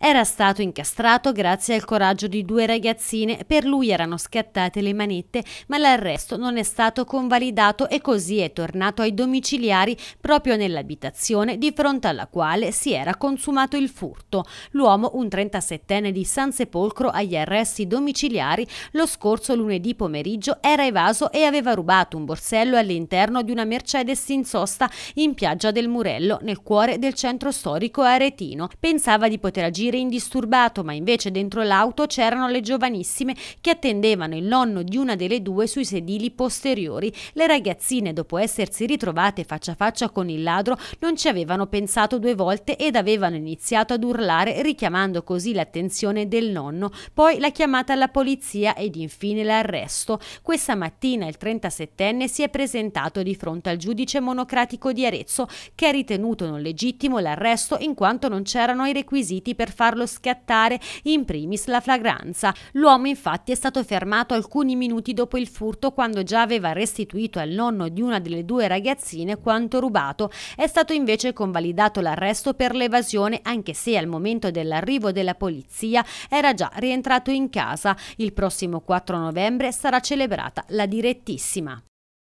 Era stato incastrato grazie al coraggio di due ragazzine, per lui erano scattate le manette, ma l'arresto non è stato convalidato e così è tornato ai domiciliari proprio nell'abitazione di fronte alla quale si era consumato il furto. L'uomo, un 37enne di San Sepolcro agli arresti domiciliari, lo scorso lunedì pomeriggio era evaso e aveva rubato un borsello all'interno di una Mercedes in sosta in piaggia del Murello, nel cuore del centro storico aretino. Pensava di poter agire agire indisturbato, ma invece dentro l'auto c'erano le giovanissime che attendevano il nonno di una delle due sui sedili posteriori. Le ragazzine, dopo essersi ritrovate faccia a faccia con il ladro, non ci avevano pensato due volte ed avevano iniziato ad urlare, richiamando così l'attenzione del nonno. Poi la chiamata alla polizia ed infine l'arresto. Questa mattina il 37enne si è presentato di fronte al giudice monocratico di Arezzo, che ha ritenuto non legittimo l'arresto in quanto non c'erano i requisiti per farlo scattare in primis la flagranza. L'uomo infatti è stato fermato alcuni minuti dopo il furto quando già aveva restituito al nonno di una delle due ragazzine quanto rubato. È stato invece convalidato l'arresto per l'evasione anche se al momento dell'arrivo della polizia era già rientrato in casa. Il prossimo 4 novembre sarà celebrata la direttissima.